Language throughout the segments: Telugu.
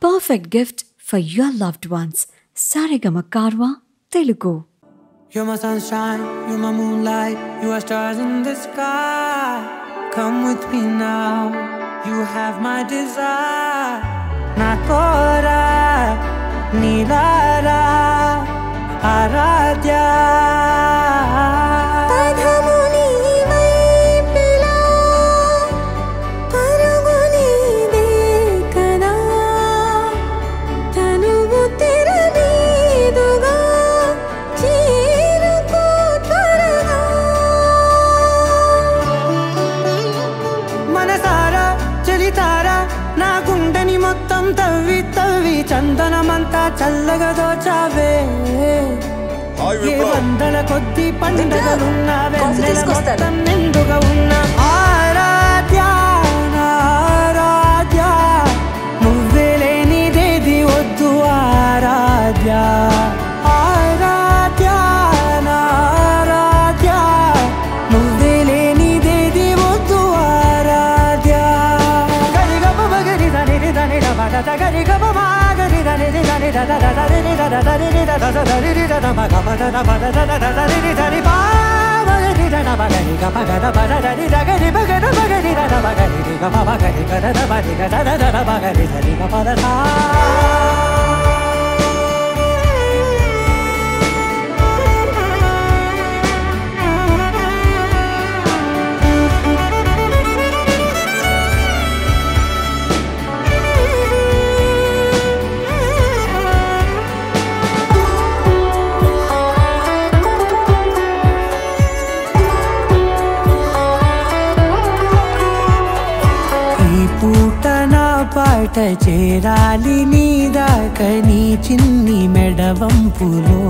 perfect gift for your loved ones. Sarigama Karwa Telugu. You're my sunshine, you're my moonlight, you are stars in the sky. Come with me now, you have my desire. Nakora, Nilara, Aradya. తవ్వి తవ్వి చందనమంతా చల్లగా దోచావే ఏ వందల కొద్ది పండుగలున్న వెన్నెల మొత్తం నిండుగా ఉన్న ఆరాధ్య. నువ్వే లేనిదేది వద్దు ఆరాధ్య. Bye. బాట చేరాలి నీ దాక నీ చిన్ని మెడవంపులో.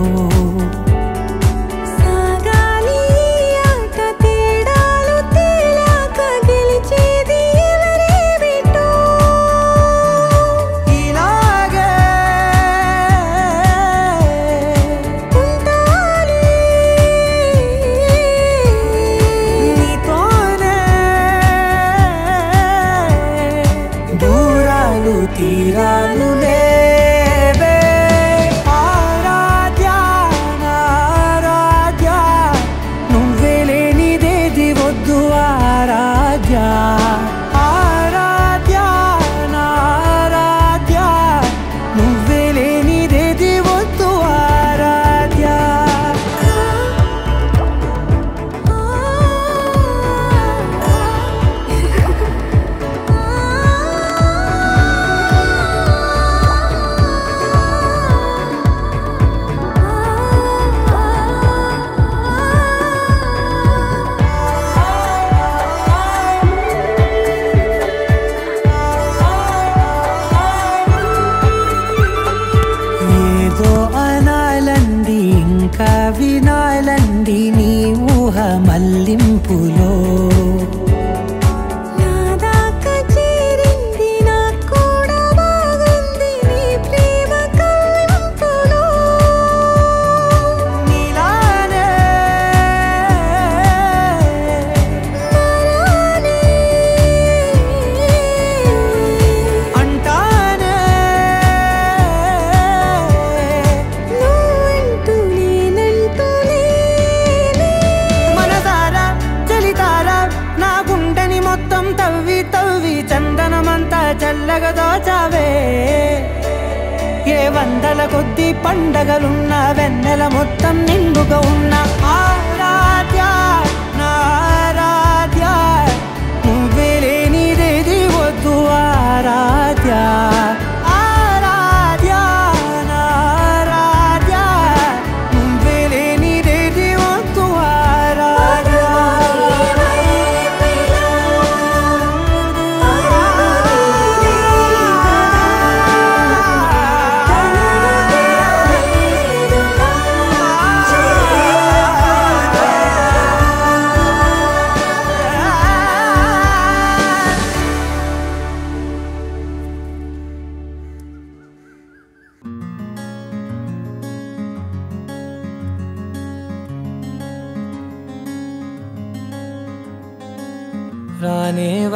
వందల కొద్ది పండగలున్న వెన్నెల మొత్తం నిండుగా ఉన్న ఆరాధ్య నా నువ్వే లేనిదేది వద్దు ఆరాధ్యా.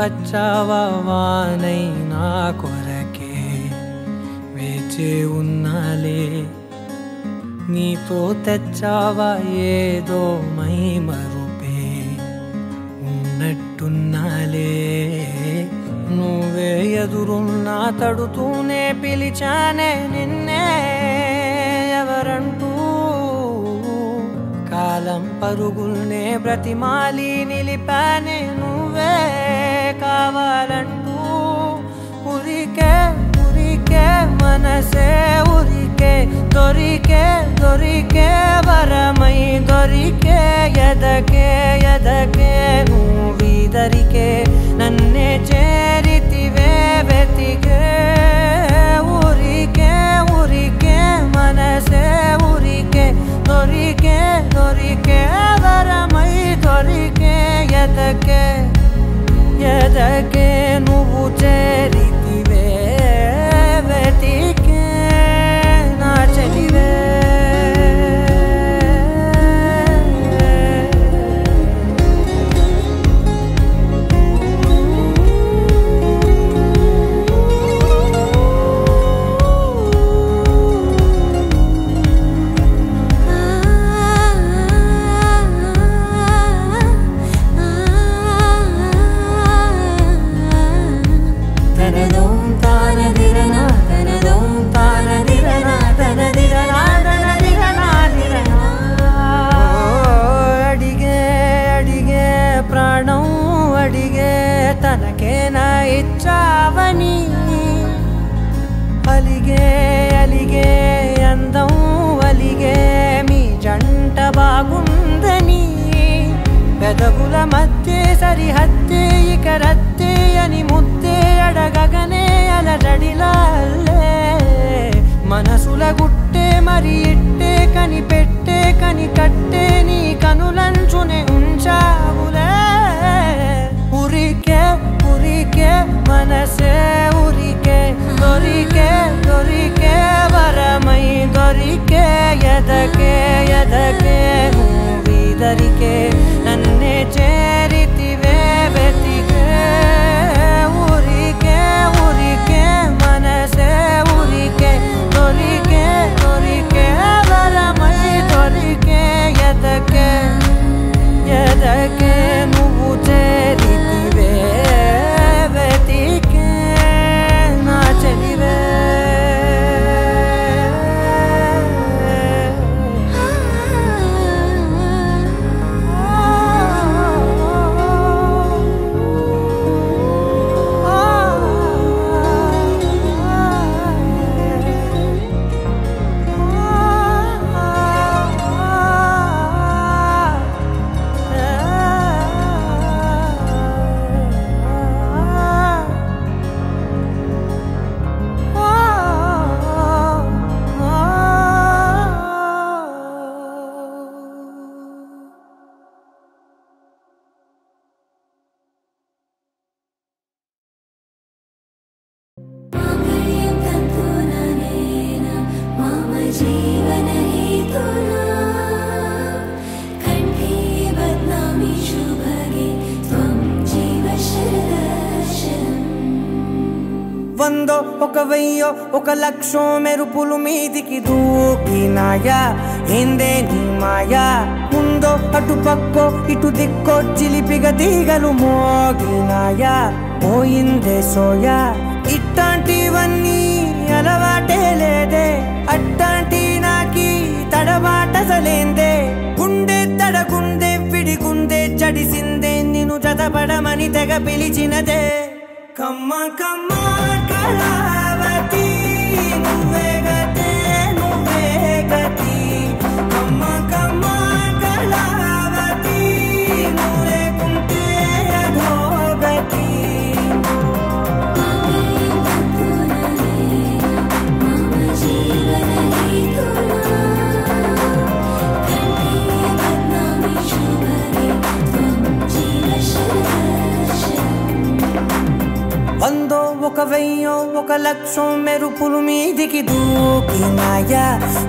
వచ్చావా వానై నా కొరకే వేచే ఉన్నాలే. నీతో తెచ్చావా ఏదో మై మరుపే ఉన్నట్టున్నాలే. నువ్వే ఎదురున్నా తడుతూనే పిలిచానే నిన్నే. ఎవరంటూ కాలం పరుగుల్నే బ్రతిమాలి నిలిపానే నువ్వే. కావాలంటూ ఉరికే ఉరికే మనసే ఉరికే దొరికే దొరికే వరమై దొరికే ఎదకే ఎదకే నువ్వీదరికే నన్నే చేరితివే వెతికే ఊరికే ఊరికే మనసే ఊరికే దొరికే దొరికే వరమై దొరికే ఎదకే chiede che non vuoi అడిగే తనకేనా ఇచ్చావని అలిగే అలిగే అందం అలిగే మీ జంట బాగుందని పెదవుల మధ్య సరిహద్దే ఇక రత్తే అని ముద్దే అడగగనే అలజడిలాలే మనసుల గుట్టే మరి ఇట్టే కని పెట్టే కని కట్టే నీ కనులంచునే ఉంచావులే ఉరికే మనసే ఉరికే దొరికే దొరికే వరమై దొరికే ఎదకే ఎదకే వందో ఒక వెయ్యో ఒక లక్షో మెరుపులు మీదికి దూకినాయా? ఏందే నీ మాయా? ముందో అటు పక్కో ఇటు దిక్కో చిలిపిగ తీగలు మోగినాయా? పోయిందే సోయా? ఇట్లాంటివన్నీ అలవాటే లేదే. అట్టాంటి నాకి తడబాటసలేందే గుండె తడగుండె విడిగుందే చడిసిందే. నిన్ను జతపడమని తెగ పిలిచినదే. కమ్మ కమ్మ. కళావతి వందో ఒక వెయ్యో ఒక లక్షం మెరుపులు మీదికి దూకినాయా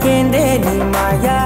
ఏందే నీ మాయా?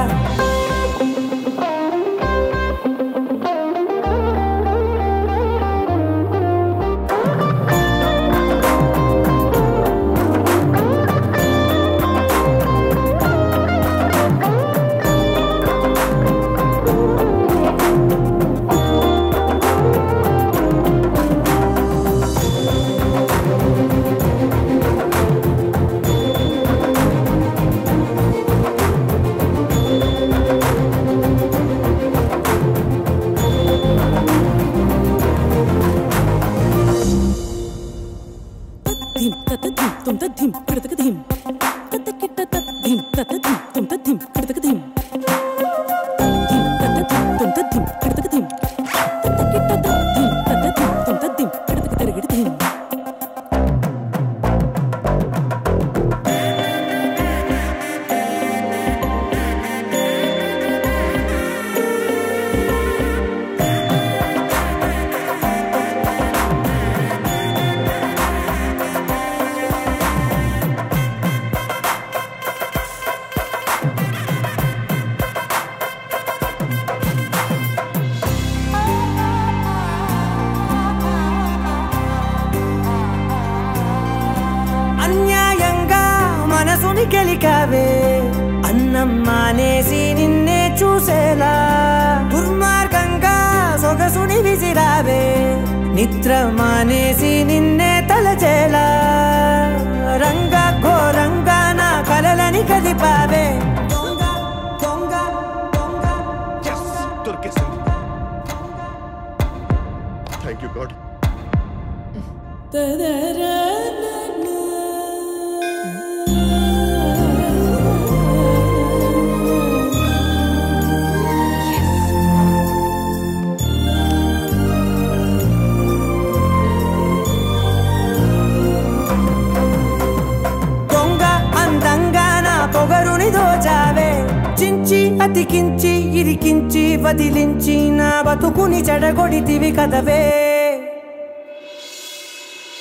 మానేసి నిన్నే చూసేలా దుర్మార్గంగా సొగసుని విసిరావే నిద్ర మానేసి నిన్నే తలచేలా రంగ ఘోరంగా నా కలలని కదిపావే థ్యాంక్ యూ గాడ్ అతికించి ఇరికించి వదిలించి నా బతుకుని చెడగొడితివి కదవే.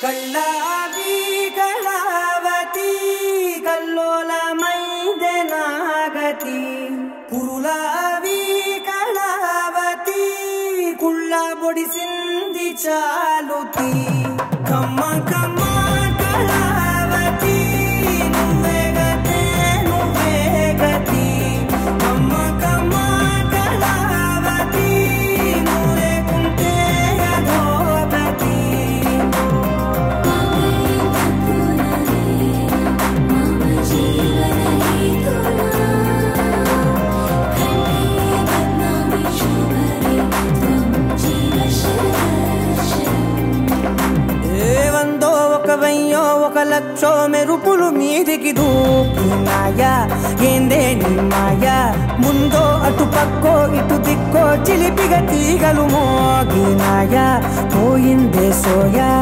కళ్ళావి కళావతి కల్లోలమైందే నాగతి కురులావి కళావతి కుళ్ళ పొడిసింది చాలుతీ. తీగలు మోగినాయా పోయిందే సోయా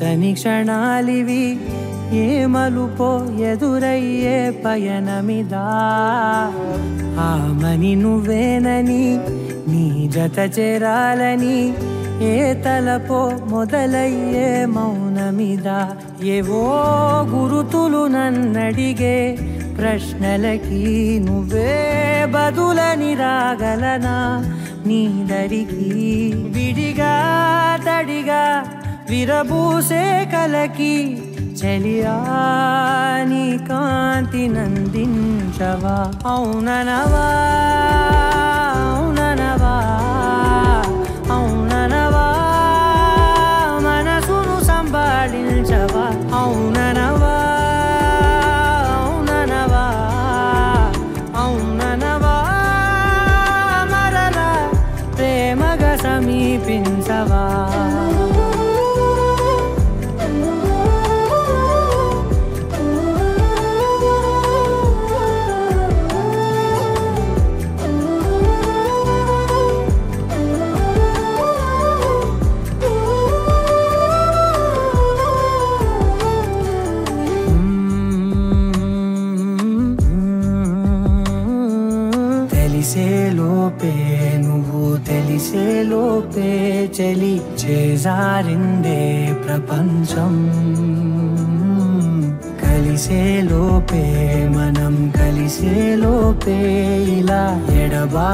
తోచని క్షణాలివి ఏ మలుపో ఎదురయ్యే పయనమిదా. ఆమని నువ్వేనని నీ జత చేరాలని ఏ తలపో మొదలయ్యే మౌనమిదా. ఏవో గురుతులు నన్నడిగే ప్రశ్నలకి నువ్వే బదులని రాగలనా? నీ దరికి విడిగా తడిగా విరబూసే కలకి చలియాని కాంతి నందించవా? అవుననవా?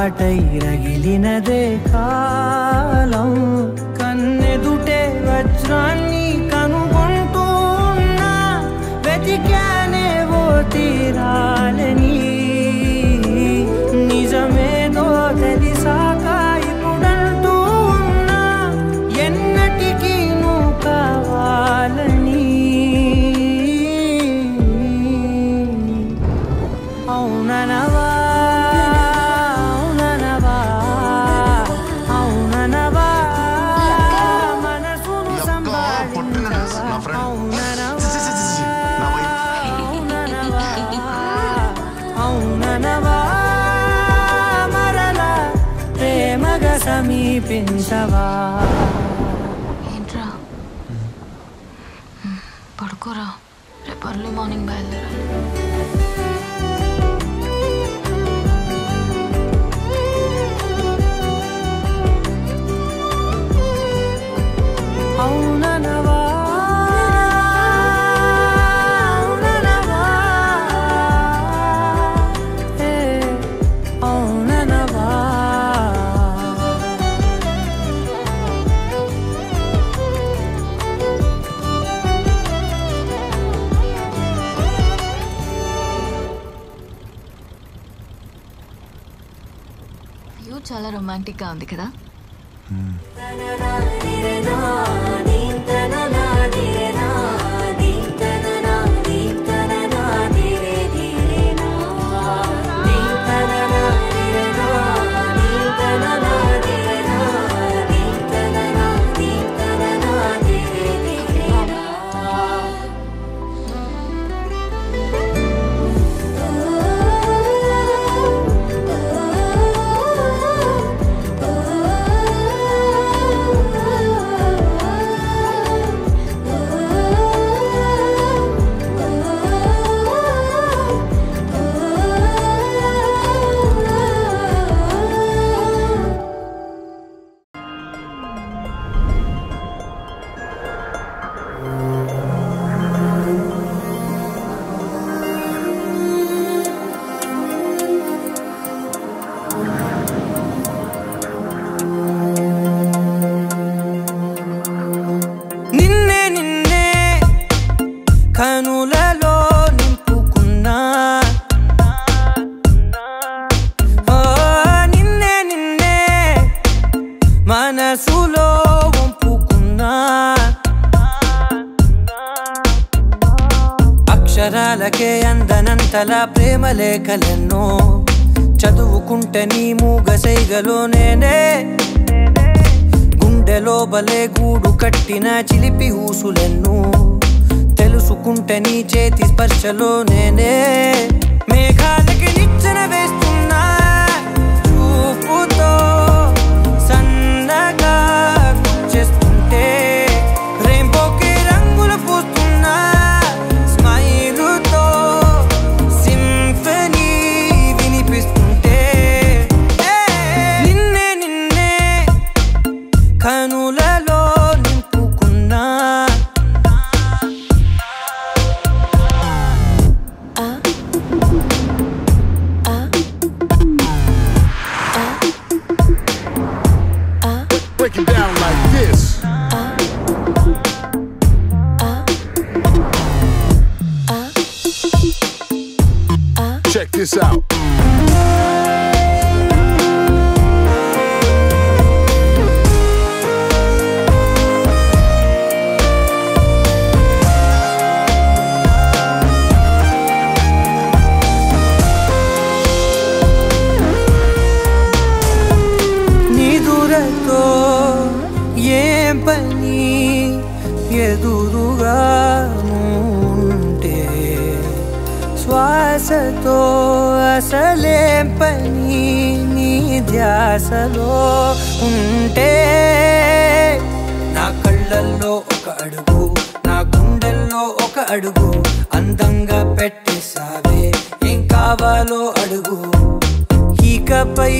ಕಾಟೈರಗಿಲಿನದೇ le parlo i morning bell. రొమాంటిక్గా ఉంది కదా? Hmm. అక్షరాలకే అందనంతల ప్రేమ లేఖలెన్నో. చదువుకుంటే నీ మూగ సైగలో నేనే. గుండెలో బలే గూడు కట్టిన చిలిపి ఊసులెన్ను. తెలుసుకుంటే నీ చేతి స్పర్శలో నేనే. మేఘాలకి كانوا لا لون كنا శ్వాసతో అసలేం పని నీ ధ్యాసలో ఉంటే నా కళ్ళల్లో ఒక అడుగు నా గుండెల్లో ఒక అడుగు అందంగా పెట్టేసావే ఏం కావాలో అడుగు. ఇకపై